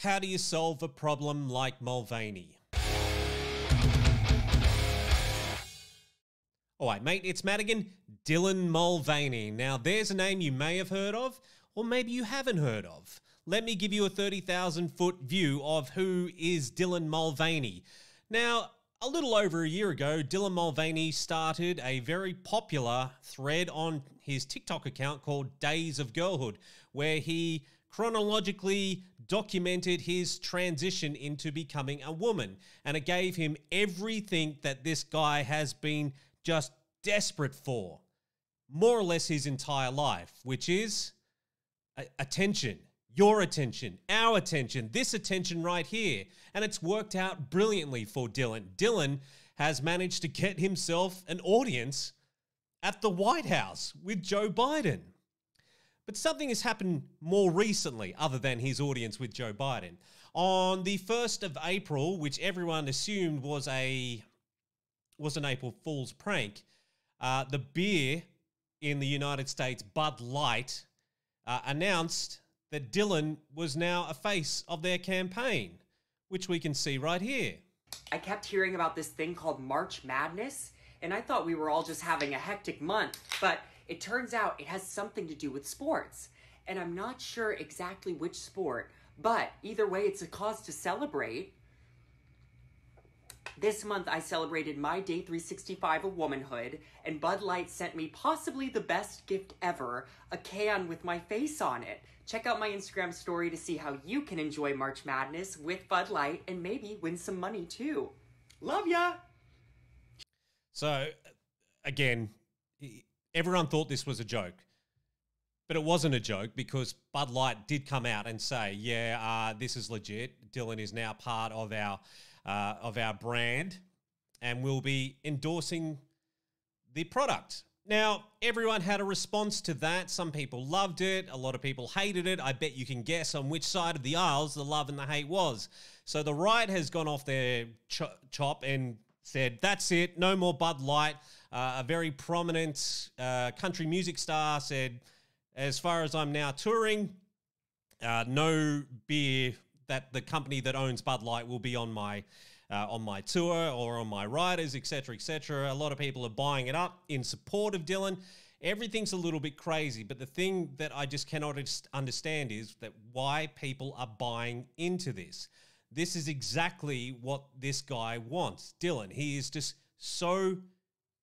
How do you solve a problem like Mulvaney? All right, mate, it's Madigan, Dylan Mulvaney. Now, there's a name you may have heard of, or maybe you haven't heard of. Let me give you a 30,000 foot view of who is Dylan Mulvaney. Now, a little over a year ago, Dylan Mulvaney started a very popular thread on his TikTok account called Days of Girlhood, where he chronologically documented his transition into becoming a woman. And it gave him everything that this guy has been just desperate for, more or less his entire life, which is attention, your attention, our attention, this attention right here. And it's worked out brilliantly for Dylan. Dylan has managed to get himself an audience at the White House with Joe Biden. But something has happened more recently, other than his audience with Joe Biden. On the 1st of April, which everyone assumed was a was an April Fool's prank, uh, the beer in the United States, Bud Light, uh, announced that Dylan was now a face of their campaign, which we can see right here. I kept hearing about this thing called March Madness, and I thought we were all just having a hectic month, but it turns out it has something to do with sports. And I'm not sure exactly which sport, but either way, it's a cause to celebrate. This month, I celebrated my day 365 of womanhood, and Bud Light sent me possibly the best gift ever a can with my face on it. Check out my Instagram story to see how you can enjoy March Madness with Bud Light and maybe win some money too. Love ya! So, again, everyone thought this was a joke. But it wasn't a joke because Bud Light did come out and say, "Yeah, uh, this is legit. Dylan is now part of our uh, of our brand, and will be endorsing the product." Now, everyone had a response to that. Some people loved it. A lot of people hated it. I bet you can guess on which side of the aisles the love and the hate was. So the right has gone off their ch- chop and said, "That's it. No more Bud Light." Uh, a very prominent uh, country music star said as far as I'm now touring, uh, no beer that the company that owns Bud Light will be on my uh, on my tour or on my riders, etc., etc. A lot of people are buying it up in support of Dylan. Everything's a little bit crazy, but the thing that I just cannot understand is that why people are buying into this. This is exactly what this guy wants, Dylan. He is just so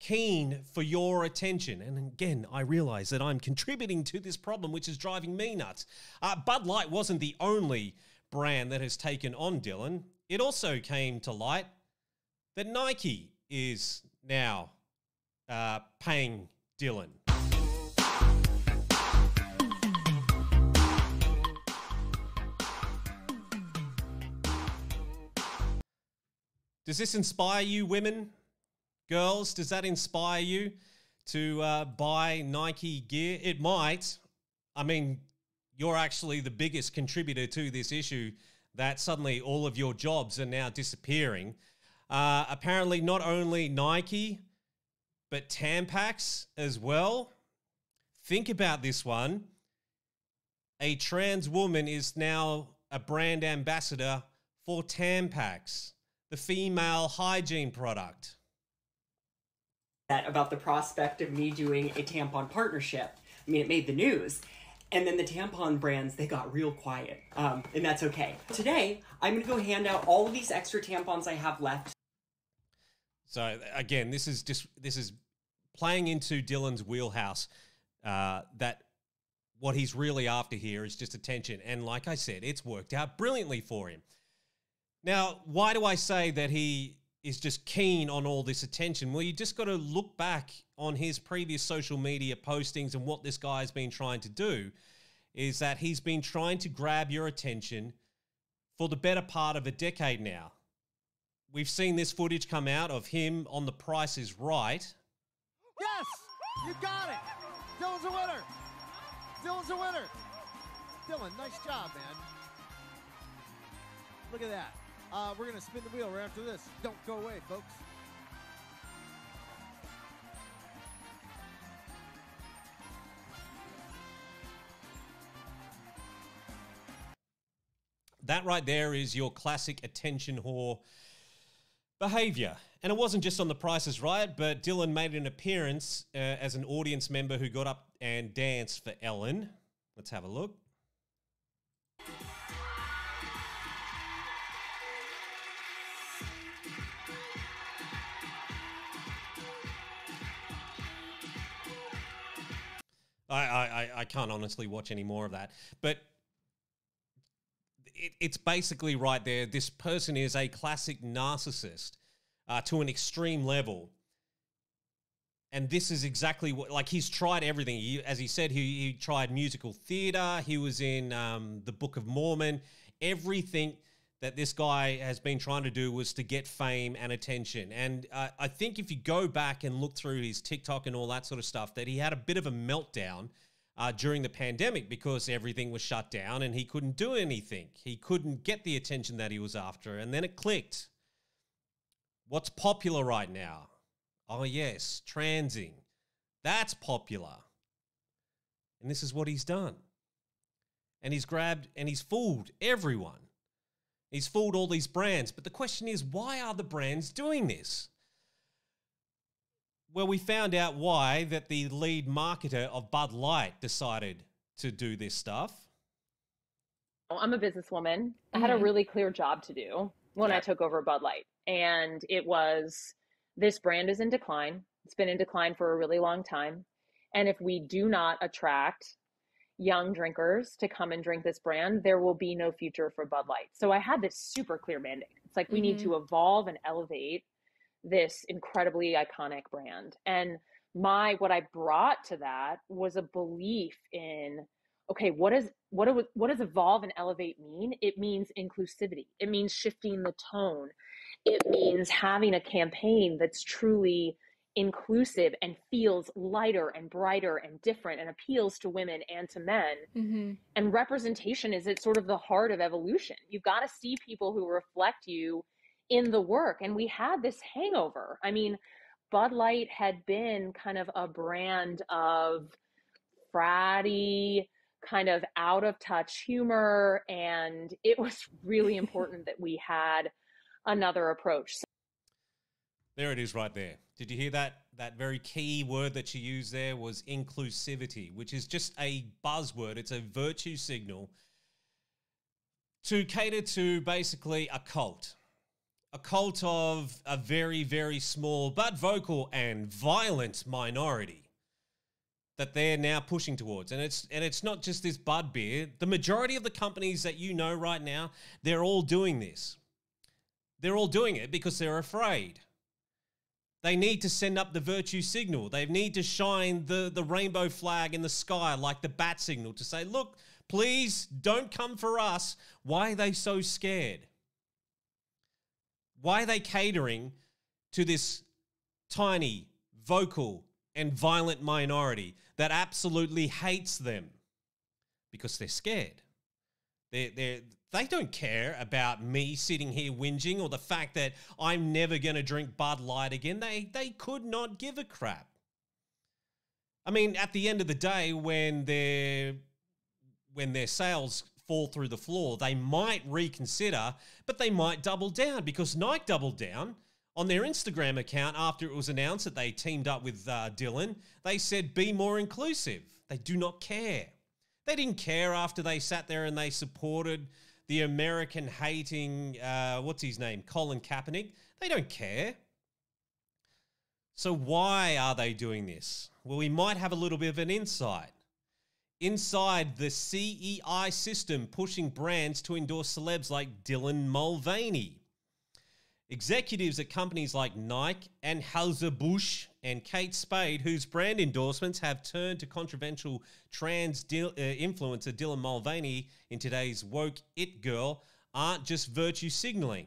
keen for your attention. And again, I realize that I'm contributing to this problem, which is driving me nuts. Uh, Bud Light wasn't the only brand that has taken on Dylan. It also came to light that Nike is now uh, paying Dylan. Does this inspire you, women? Girls, does that inspire you to uh, buy Nike gear? It might. I mean, you're actually the biggest contributor to this issue that suddenly all of your jobs are now disappearing. Uh, apparently, not only Nike, but Tampax as well. Think about this one. A trans woman is now a brand ambassador for Tampax, the female hygiene product that about the prospect of me doing a tampon partnership. I mean, it made the news. And then the tampon brands, they got real quiet. Um, and that's okay. Today, I'm going to go hand out all of these extra tampons I have left. So again, this is just this is playing into Dylan's wheelhouse. Uh, that what he's really after here is just attention, and like I said, it's worked out brilliantly for him. Now, why do I say that he is just keen on all this attention. Well, you just got to look back on his previous social media postings and what this guy has been trying to do is that he's been trying to grab your attention for the better part of a decade now. We've seen this footage come out of him on The Price is Right. Yes! You got it! Dylan's a winner! Dylan's a winner! Dylan, nice job, man. Look at that. Uh, we're going to spin the wheel right after this. Don't go away, folks. That right there is your classic attention whore behavior. And it wasn't just on The Price is Right, but Dylan made an appearance uh, as an audience member who got up and danced for Ellen. Let's have a look. I, I, I can't honestly watch any more of that. But it, it's basically right there. This person is a classic narcissist uh, to an extreme level. And this is exactly what, like, he's tried everything. He, as he said, he, he tried musical theater, he was in um, the Book of Mormon. Everything that this guy has been trying to do was to get fame and attention. And uh, I think if you go back and look through his TikTok and all that sort of stuff, that he had a bit of a meltdown uh, during the pandemic because everything was shut down and he couldn't do anything. He couldn't get the attention that he was after. And then it clicked. What's popular right now? Oh, yes, transing. That's popular. And this is what he's done. And he's grabbed and he's fooled everyone. He's fooled all these brands. But the question is, why are the brands doing this? Well, we found out why that the lead marketer of Bud Light decided to do this stuff. I'm a businesswoman. Mm-hmm. I had a mm-hmm. really clear job to do when yeah. I took over Bud Light. And it was this brand is in decline. It's been in decline for a really long time. And if we do not attract young drinkers to come and drink this brand, there will be no future for Bud Light. So I had this super clear mandate. It's like we mm-hmm. need to mm-hmm. evolve and elevate this incredibly iconic brand. And my what I brought to that was a belief in okay, what is what do, what does evolve and elevate mean? It means inclusivity. It means shifting the tone. It means having a campaign that's truly inclusive and feels lighter and brighter and different and appeals to women and to men. Mm-hmm. And representation is at sort of the heart of evolution. You've got to see people who reflect you in the work. And we had this hangover. I mean, Bud Light had been kind of a brand of fratty, kind of out of touch humor. And it was really important that we had another approach. There it is right there. Did you hear that? That very key word that you used there was inclusivity, which is just a buzzword. It's a virtue signal to cater to basically a cult. A cult of a very, very small but vocal and violent minority that they're now pushing towards. And it's and it's not just this Bud beer. The majority of the companies that you know right now, they're all doing this. They're all doing it because they're afraid. They need to send up the virtue signal. They need to shine the, the rainbow flag in the sky like the bat signal to say, look, please don't come for us. Why are they so scared? Why are they catering to this tiny, vocal, and violent minority that absolutely hates them? Because they're scared. They're, they're, they don't care about me sitting here whinging or the fact that I'm never going to drink Bud Light again. They, they could not give a crap. I mean, at the end of the day, when their when their sales fall through the floor, they might reconsider, but they might double down because Nike doubled down on their Instagram account after it was announced that they teamed up with uh, Dylan. They said, "Be more inclusive." They do not care. They didn't care after they sat there and they supported the American hating, uh, what's his name, Colin Kaepernick. They don't care. So, why are they doing this? Well, we might have a little bit of an insight. Inside the CEI system, pushing brands to endorse celebs like Dylan Mulvaney. Executives at companies like Nike, Anheuser-Busch, and Kate Spade, whose brand endorsements have turned to controversial trans uh, influencer Dylan Mulvaney in today's woke it girl, aren't just virtue signaling.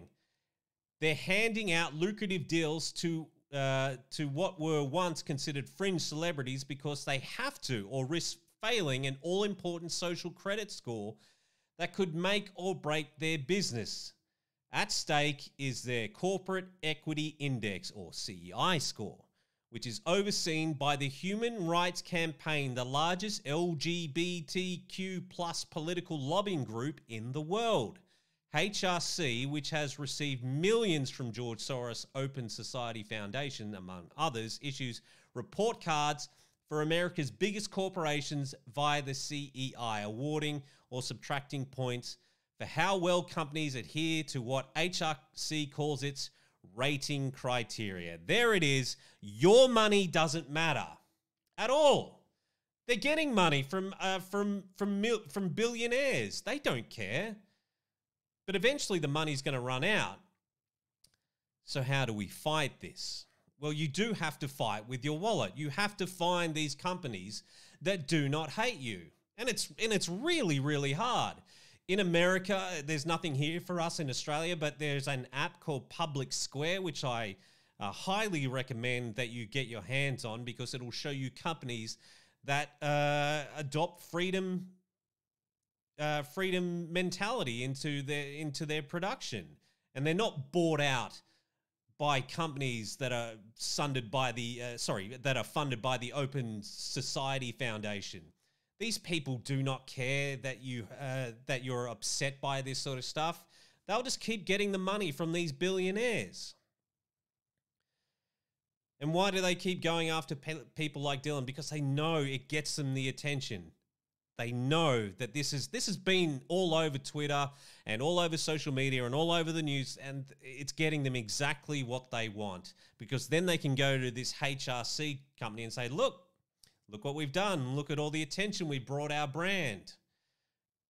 They're handing out lucrative deals to uh, to what were once considered fringe celebrities because they have to or risk failing an all important social credit score that could make or break their business. At stake is their Corporate Equity Index, or CEI score, which is overseen by the Human Rights Campaign, the largest LGBTQ plus political lobbying group in the world. HRC, which has received millions from George Soros Open Society Foundation, among others, issues report cards for America's biggest corporations via the CEI, awarding or subtracting points for how well companies adhere to what HRC calls its rating criteria. There it is. Your money doesn't matter at all. They're getting money from uh, from from mil- from billionaires. They don't care. But eventually the money's going to run out. So how do we fight this? Well, you do have to fight with your wallet. You have to find these companies that do not hate you. And it's and it's really really hard. In America, there's nothing here for us in Australia, but there's an app called Public Square which I uh, highly recommend that you get your hands on because it'll show you companies that uh, adopt freedom uh, freedom mentality into their into their production, and they're not bought out by companies that are funded by the uh, sorry that are funded by the Open Society Foundation. These people do not care that you uh, that you're upset by this sort of stuff. They'll just keep getting the money from these billionaires. And why do they keep going after pe- people like Dylan? Because they know it gets them the attention. They know that this is this has been all over Twitter and all over social media and all over the news, and it's getting them exactly what they want. Because then they can go to this HRC company and say, "Look, look what we've done. Look at all the attention we brought our brand."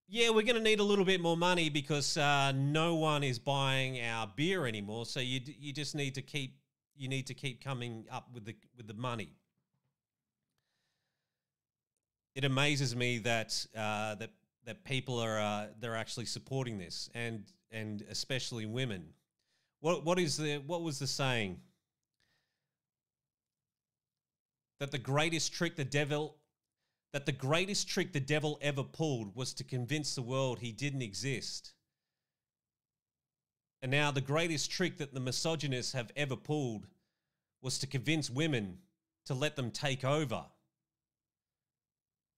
Yeah, we're going to need a little bit more money because uh, no one is buying our beer anymore. So you you just need to keep you need to keep coming up with the with the money it amazes me that uh, that that people are uh, they're actually supporting this, and and especially women. What what is the what was the saying? That the greatest trick the devil that the greatest trick the devil ever pulled was to convince the world he didn't exist. And now the greatest trick that the misogynists have ever pulled was to convince women to let them take over.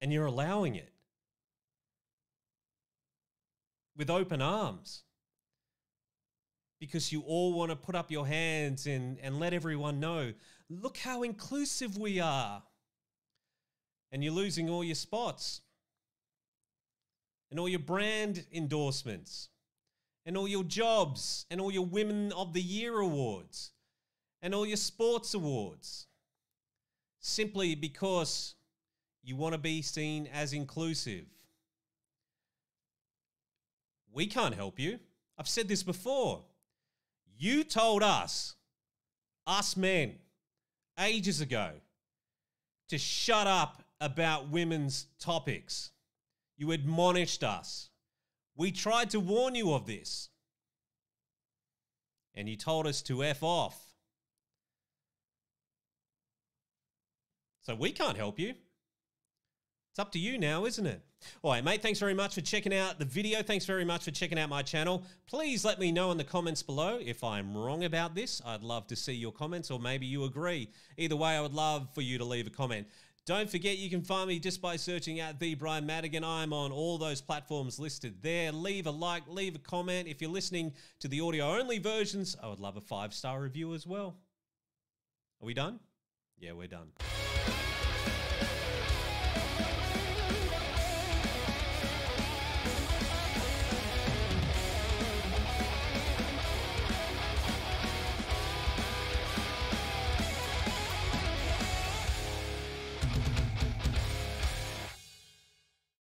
And you're allowing it. With open arms. Because you all want to put up your hands and, and let everyone know look how inclusive we are. And you're losing all your spots and all your brand endorsements and all your jobs and all your Women of the Year awards and all your sports awards simply because you want to be seen as inclusive. We can't help you. I've said this before. You told us, us men, ages ago, to shut up about women's topics. You admonished us. We tried to warn you of this. And you told us to F off. So we can't help you. It's up to you now, isn't it? All right, mate, thanks very much for checking out the video. Thanks very much for checking out my channel. Please let me know in the comments below if I'm wrong about this. I'd love to see your comments, or maybe you agree. Either way, I would love for you to leave a comment. Don't forget you can find me just by searching out the Bryan Madigan. I'm on all those platforms listed there. Leave a like, leave a comment. If you're listening to the audio only versions, I would love a five star review as well. Are we done? Yeah, we're done.